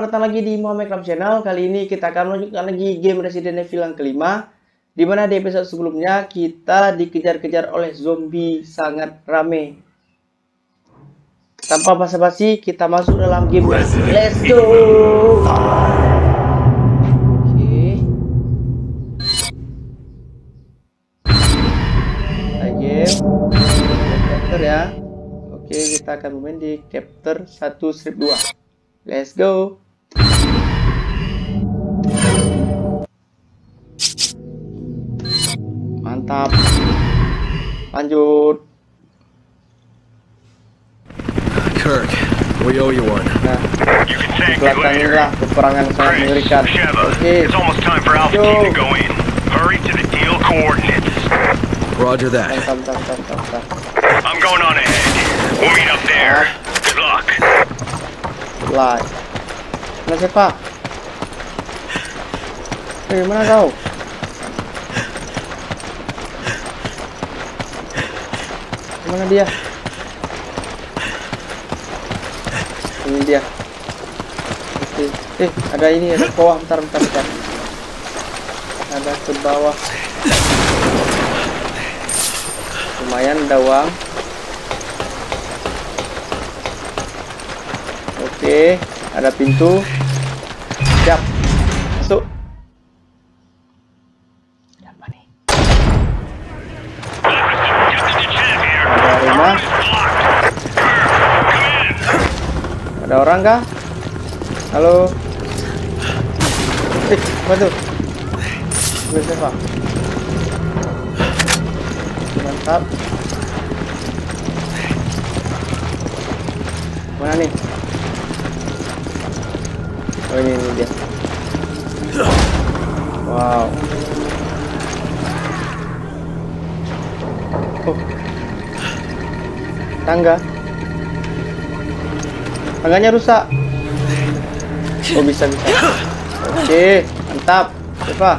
selamat datang lagi di Muhammad Club Channel. Kali ini kita akan melanjutkan lagi game Resident Evil yang kelima. Di mana di episode sebelumnya kita dikejar-kejar oleh zombie sangat rame. Tanpa basa-basi, kita masuk dalam game. Let's go! Oke. Play game. Chapter ya. Oke, kita akan bermain di chapter 1 strip 2. Let's go. Mantap. Lanjut. Kirk, we owe you one. Nah, You can thank me belakang later. inilah peperangan sangat Chris, mengerikan. Sheva, Oke. it's almost time for Alpha Yo. Team to go in. Hurry to the deal coordinates. Roger that. Mantap, mantap, mantap, mantap. I'm going on ahead. We'll meet up there. Good luck. Live. Mana siapa? Eh, mana kau? Mana dia? Ini dia. Oke. Eh, ada ini, ada ke bawah. Bentar, bentar, bentar. Ada ke bawah. Lumayan ada uang. Oke, ada pintu. Siap. Masuk. Ada apa nih? Ada rumah. Ada orang kah? Halo. Eh, apa tuh? Mobil siapa? Mantap. Mana nih? Oh ini, ini dia. Wow. Oh. Tangga. Tangganya rusak. Oh bisa bisa. Oke, mantap. Siapa?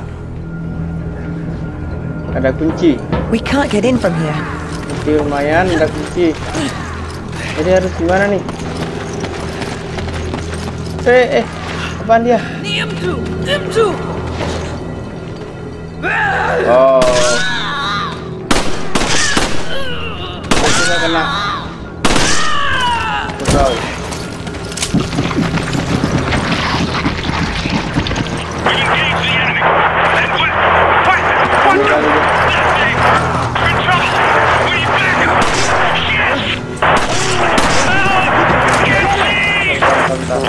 Ada kunci. We can't get in from here. Oke, lumayan ada kunci. Jadi harus gimana nih? Eh, eh, apaan dia? Oh. Kita kena. Engage the enemy. What?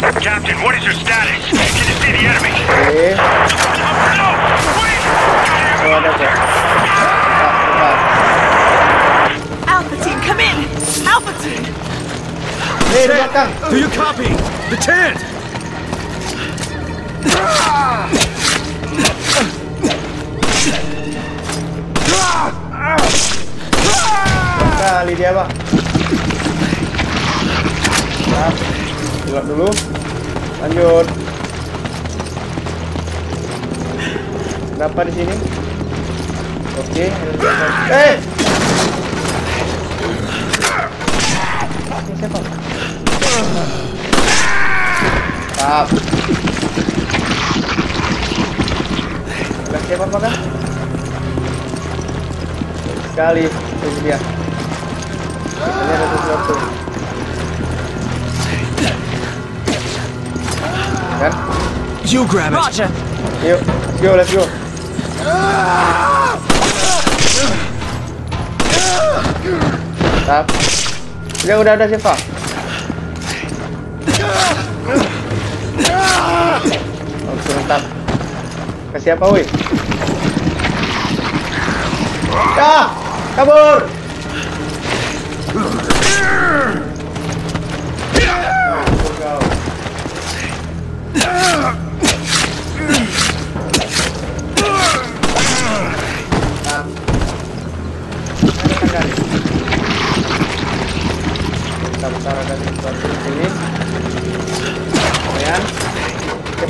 Captain, what is your status? Can you see the enemy? Oke. No! Wait! Oh, ada kok. Bentar, bentar. Alpha team, come in! Alpha team! Di. Do you copy? The tent! kali dia bang Siap. Buat dulu lanjut berapa di sini oke eh ini siapa siapa apa kan? Sekali, itu dia. Ini ada sesuatu. Kan? You grab it. Roger! Yuk, let's go, let's go. Mantap. Udah, udah ada siapa? Oke, mantap. Kasih apa, woi? Ah, kabur. Kabur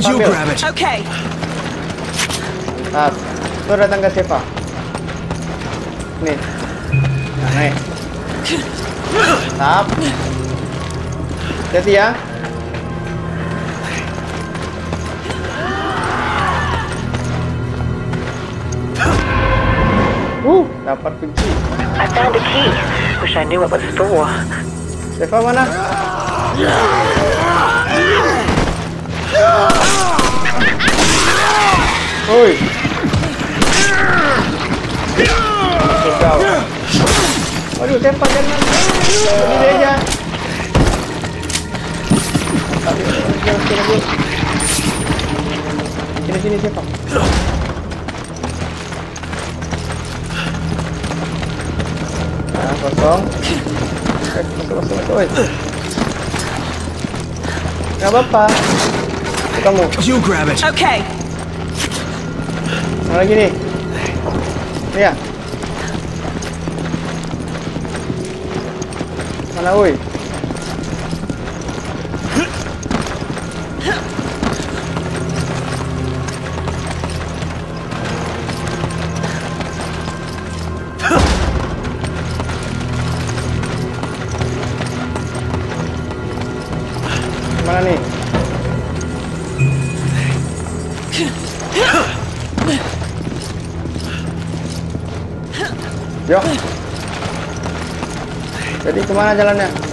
You grab it. Okay, Mantap. Tangga siapa? Nih. Nah, naik. Mantap. Hati ya. Dapat kunci. I found a key. Wish I knew what was for. Seva mana? Oi. Kau. Seva jangan. Ini aja. Tapi, jangan, jangan dulu. Sini, sini, Seva. Nah, kosong. Eh. Gak apa-apa. You grab it. Okay. Lagi nih? Iya. Mana woi? Mana nih? Yo. Jadi ke mana jalannya?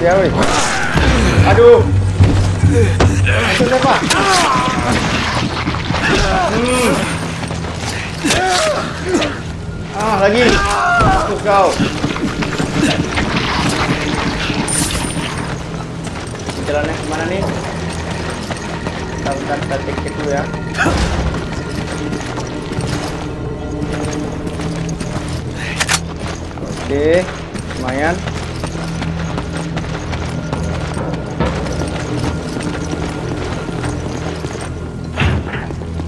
Ya, woi. Aduh. Pak. Hmm. Ah, lagi. Masuk kau. Jalannya ke mana nih? Kita cek-cek dulu ya. Oke, lumayan.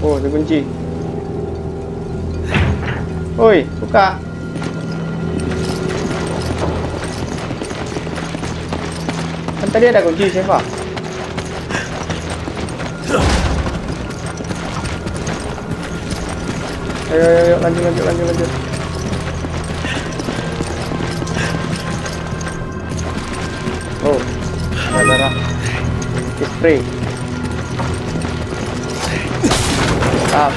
Oh, ada kunci. Oi, buka. Kan tadi ada kunci, siapa? Ayo, ayo, ayo, lanjut, lanjut, lanjut, lanjut. Oh, ada darah. Spray. Mantap.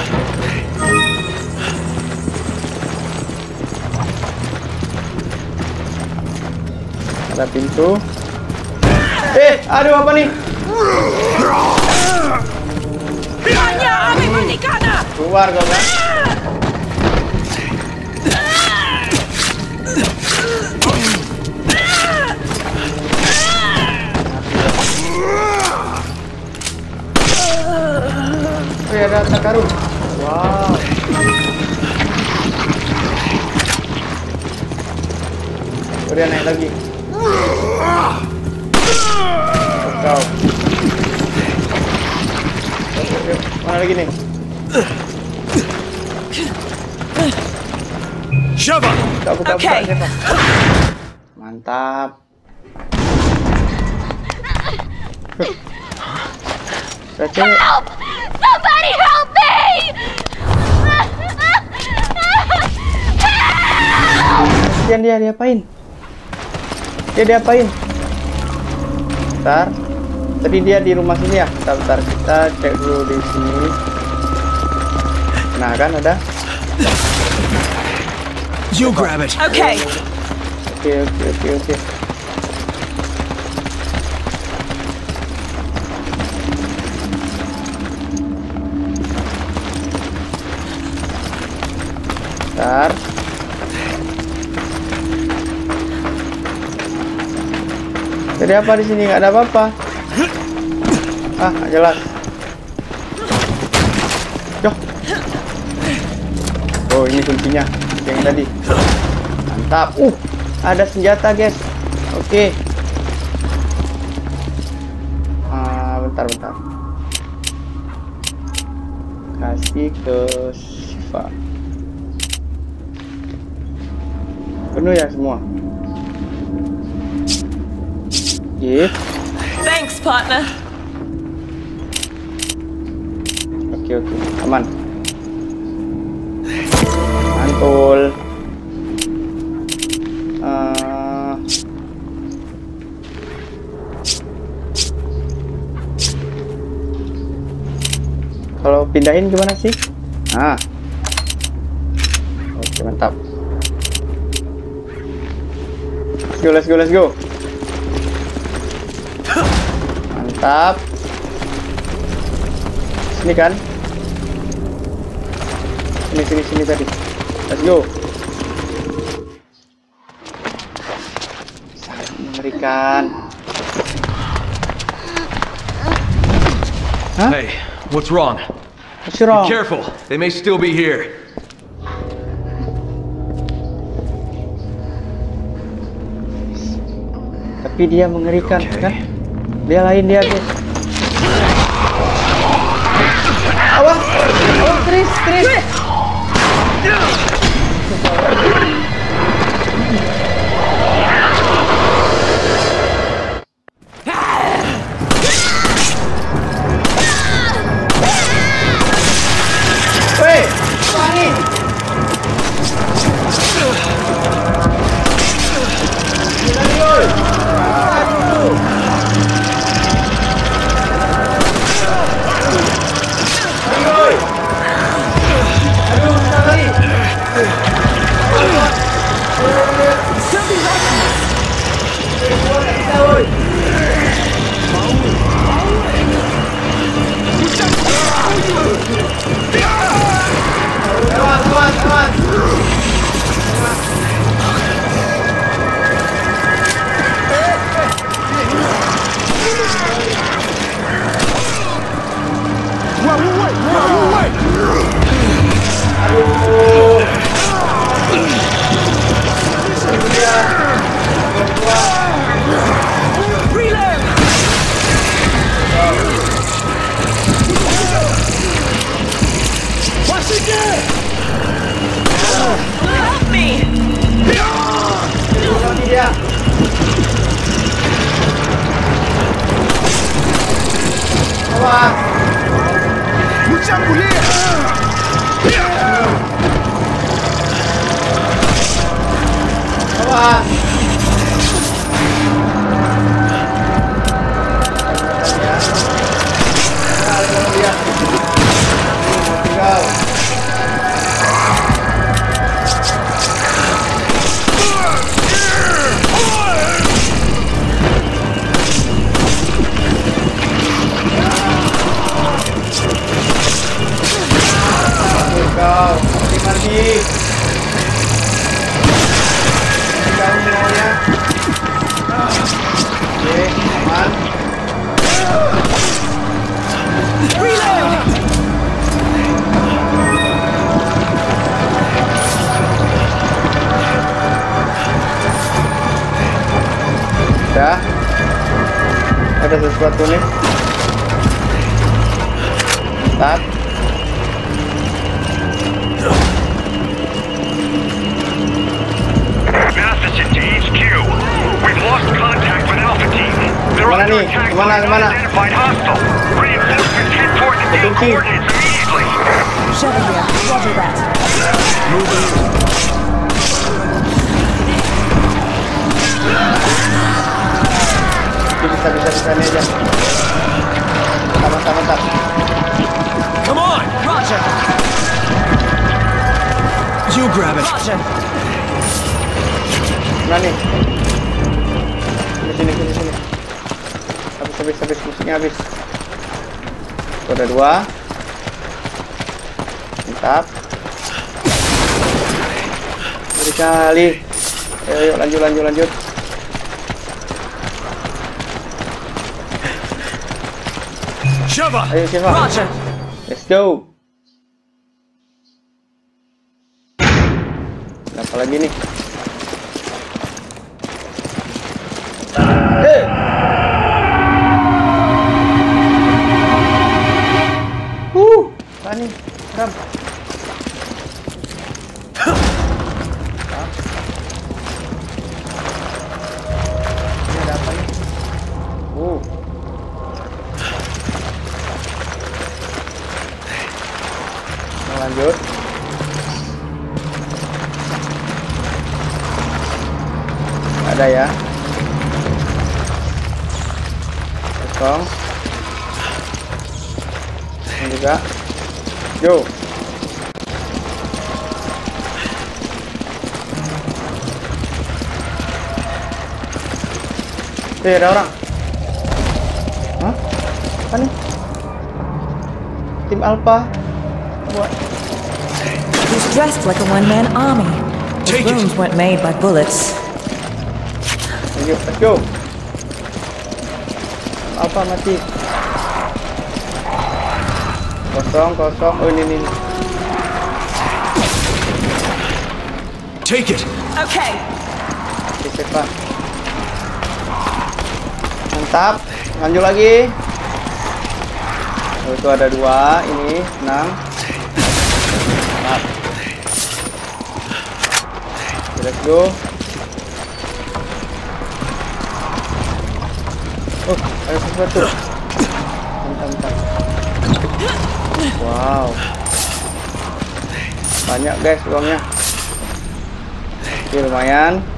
Ada pintu. Eh, aduh apa nih? Keluar kau kan? Ada harta karun. Wow. Dia naik lagi. Kau. Mana lagi nih? Buka, Okay. Mantap. Udah Kasihan dia, diapain? Dia diapain? Bentar. Tadi dia di rumah sini ya? Bentar, bentar. Kita cek dulu di sini. Nah, kan ada? You grab it. Okay. Oke, oke, oke, oke. Bentar. Jadi apa di sini? Nggak ada apa-apa. Ah, nggak jelas. Yoh. Oh, ini kuncinya. Yang tadi. Mantap. Uh, ada senjata, guys. Oke. Ah, bentar, bentar. Kasih ke Shiva. Penuh ya semua. Gift. Thanks, partner. Oke oke, aman. Mantul. Eh, kalau pindahin gimana sih? Ah. Oke, mantap. Let's go, let's go, let's go. Mantap. Sini kan? Sini sini sini tadi. Let's go. Sangat mengerikan. Hah? Hey, what's wrong? What's wrong? Careful, they may still be here. Tapi dia mengerikan Okay. kan? Dia lain dia guys. Awas, awas Tris, Tris. Good. Ini aja. Sama tak. Come on! Roger. You grab it. Roger. Mana nih? Sini sini sini sini. Habis habis habis musiknya habis. Ada dua. Mantap. Ngeri kali. Ayo, ayo lanjut lanjut lanjut. Sheva! Ayo Siva. Roger. Let's go. Apa lagi nih? Eh. Uh, apa nih? Ram. Eh, ada orang. Hah? Apa nih? Tim Alpha. Buat He's dressed like a one-man army. His Take it. wounds weren't made by bullets. Ayo, let's go. Apa mati? Kosong, kosong. Oh ini ini. Take it! Okay. Oke, Siva. Mantap. Lanjut lagi. Oh, itu ada dua. Ini enam. Mantap. Let's go. Oh, ada sesuatu. Mantap, mantap. Wow. Banyak guys uangnya. Oke, lumayan.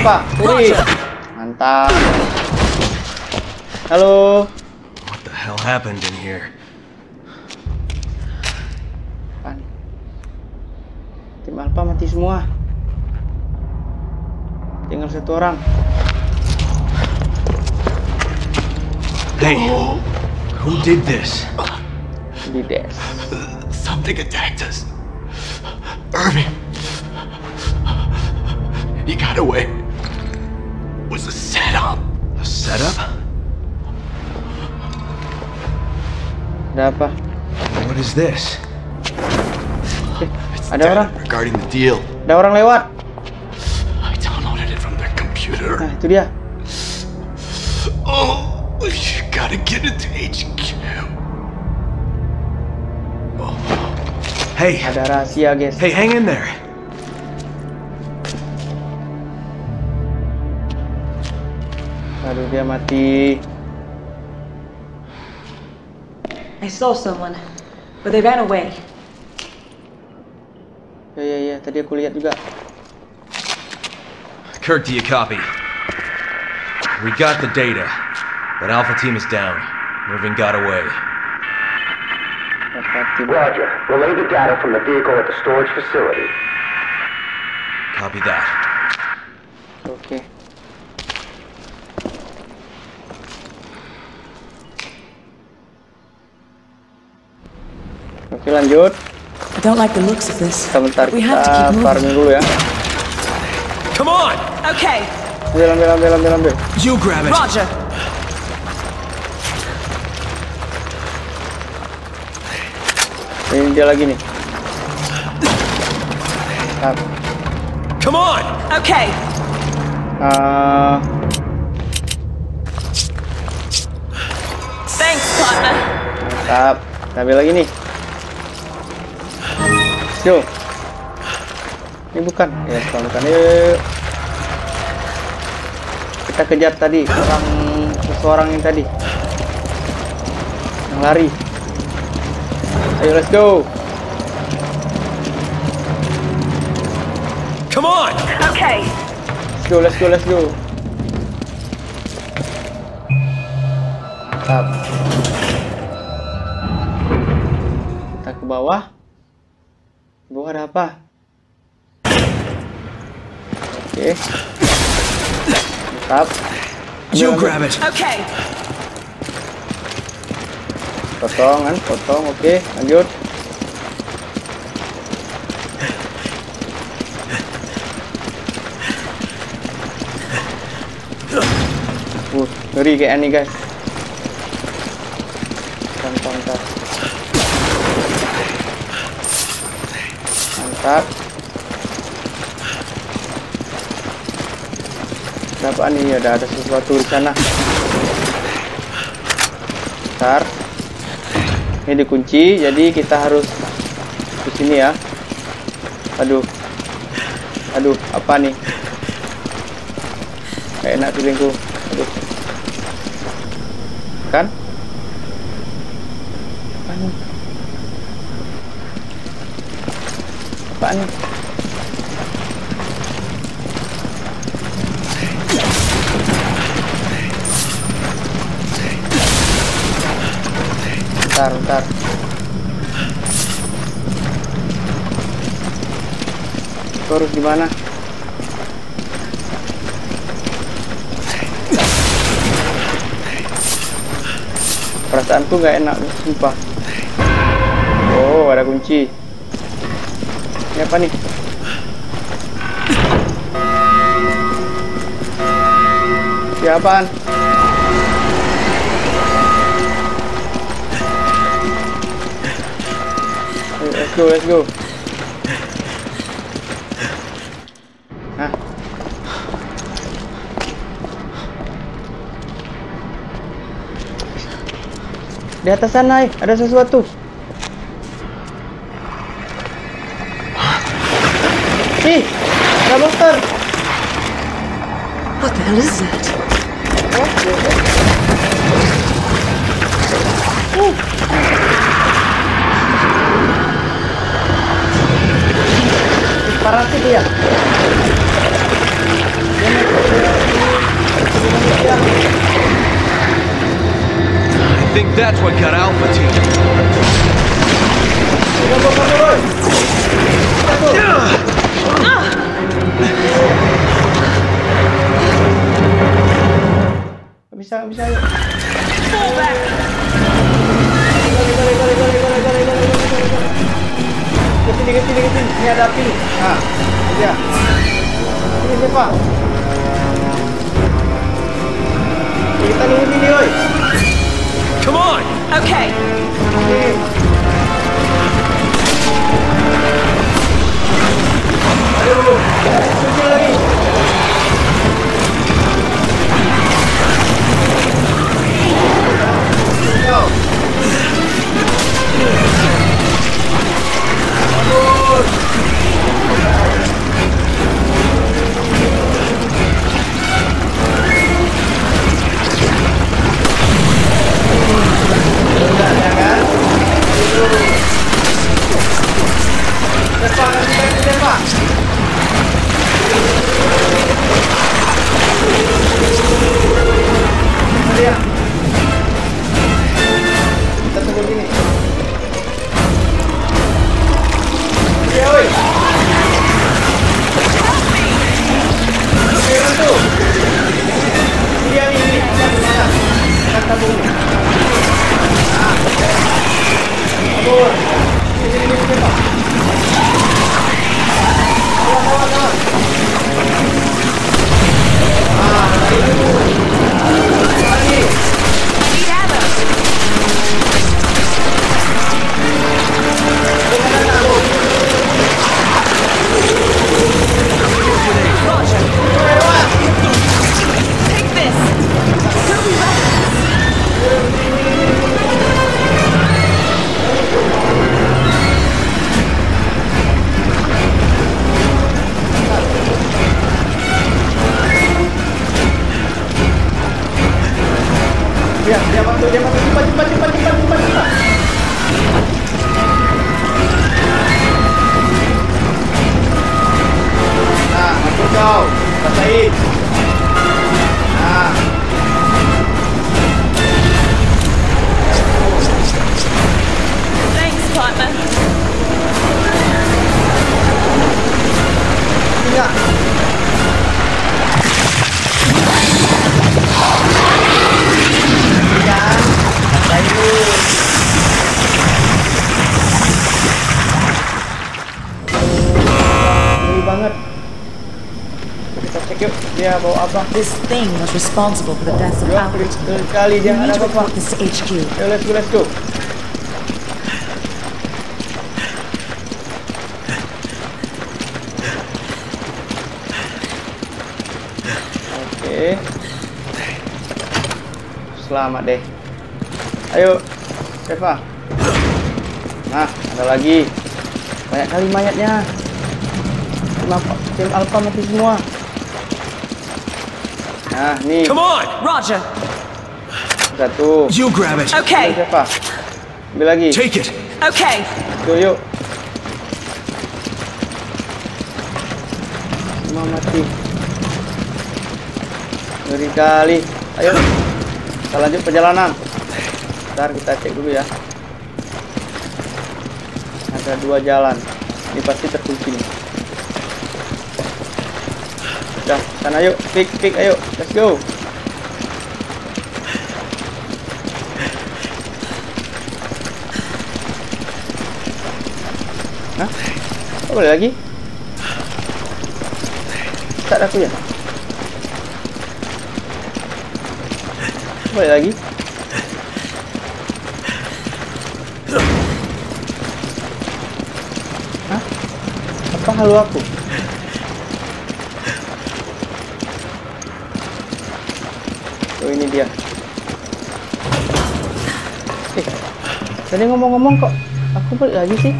Pak, Uri. Mantap. Halo. What the hell happened in here? Apaan? Tim Alpha mati semua. Tinggal satu orang. Hey, who did this? Di des. Something attacked us. Irving. He got away. Was a setup. A setup? Ada apa? What is this? It's Ada orang. regarding the deal. Ada orang lewat. I downloaded it from their computer. Nah, itu dia. Oh, you gotta get it to HQ. Oh. Hey, Ada rahasia, guys. hey, hang in there. Aduh, dia mati. I saw someone, but they ran away. Ya, ya, ya. Tadi aku lihat juga. Kirk, do you copy? We got the data, but Alpha Team is down. Irving got away. Roger. Relay the data from the vehicle at the storage facility. Copy that. Oke, lanjut. I don't like the looks of this. Sebentar We have to kita farming dulu ya. Come on! Okay. Ambil, ambil, ambil, ambil, ambil. You grab it. Roger. Ini dia lagi nih. Mantap. Come on! Okay. Ah, Thanks, partner. mantap. Ambil lagi nih. Yo. Ini bukan. Ya, bukan, bukan. Yuk. Kita kejar tadi orang seseorang yang tadi. Yang lari. Ayo, let's go. Come on! Okay. Let's go, let's go, let's go. Mantap. Kita ke bawah gua ada apa? Oke. Okay. You grab it. Oke. Okay. Potong kan, potong. Oke, okay, lanjut. Uh, ngeri kayak nih guys. Mantap. Kenapa nih ada ada sesuatu di sana? Bentar. Ini dikunci, jadi kita harus di sini ya. Aduh. Aduh, apa nih? Kayak enak feelingku. Aduh. Kan? Apa nih? Apa nih? Bentar. Itu harus gimana? Perasaanku nggak enak, sumpah. Oh, ada kunci. Ini apa nih? Siapaan? Let's go, let's go. Hah? Di atas sana, eh. ada sesuatu. Ih, ada monster. What the hell is that? I think that's what got Alpha Team. Bisa, bisa. Fall back. Go, go, go, go, go, go. deketin deketin deketin ini ada iya. ini siapa kita ini come on. Okay. Said dia bawa apa This thing was responsible for the deaths of Team. kali dia need ada to apa this HQ. Yo, let's go, let's go. Oke. Selamat deh. Ayo, Eva. Nah, ada lagi. Banyak kali mayatnya. Tim Alpha mati semua. Nah, nih Come on! Roger. satu. You grab it! Okay. Eva. Ambil lagi. Take it! Okay. Yuk, yuk. Semua mati. Ngeri kali. Ayo. Kita lanjut perjalanan. Ntar kita cek dulu ya. Ada dua jalan. Ini pasti terkunci nih. Udah, sana yuk. Pick, pick, ayo. Let's go. Hah? Kok boleh lagi? Tak aku ya? Boleh lagi? Hah? Apa halu aku? Oh ini dia. Eh, tadi ngomong-ngomong kok aku balik lagi sih?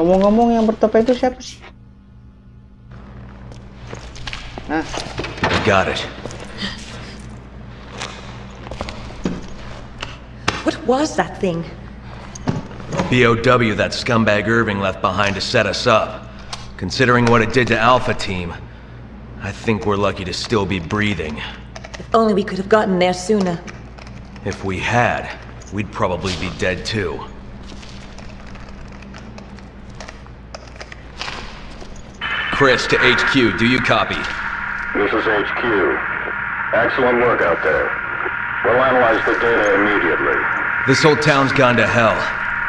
Ngomong-ngomong yang bertopeng itu siapa sih? Nah, Got it. What was that thing? BOW that scumbag Irving left behind to set us up. Considering what it did to Alpha Team, I think we're lucky to still be breathing. If only we could have gotten there sooner. If we had, we'd probably be dead too. Chris to HQ, do you copy? This is HQ. Excellent work out there. We'll analyze the data immediately. This whole town's gone to hell.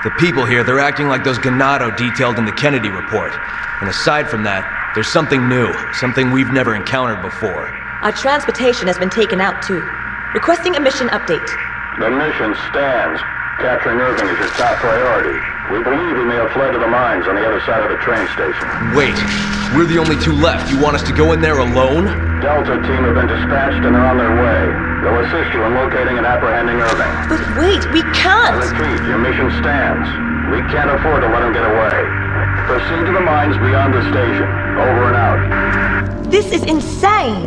The people here, they're acting like those Ganado detailed in the Kennedy report. And aside from that, there's something new, something we've never encountered before. Our transportation has been taken out too. Requesting a mission update. The mission stands. Capturing Irving is your top priority. We believe he may have fled to the mines on the other side of the train station. Wait, we're the only two left. You want us to go in there alone? Delta team have been dispatched and are on their way. They'll assist you in locating and apprehending Irving. But wait, we can't! repeat, your mission stands. We can't afford to let him get away. Proceed to the mines beyond the station. Over and out. This is insane!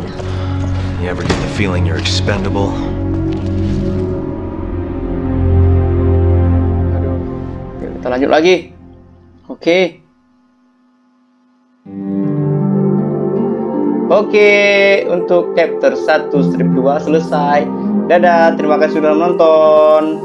You ever get the feeling you're expendable? Kita lanjut lagi. Oke. Okay. Oke, okay, untuk chapter 1 strip 2 selesai. Dadah, terima kasih sudah menonton.